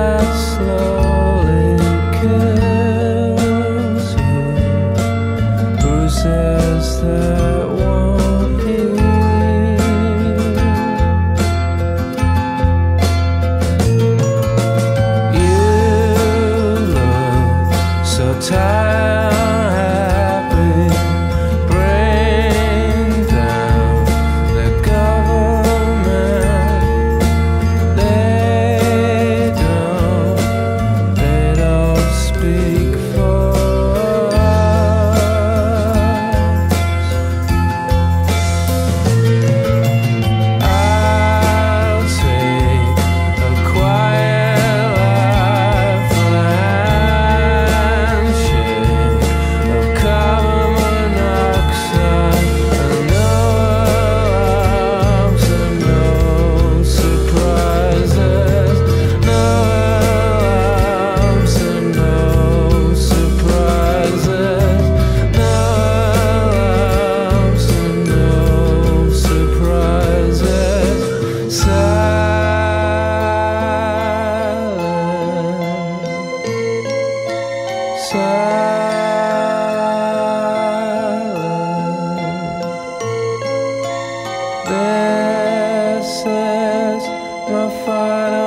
slow. My father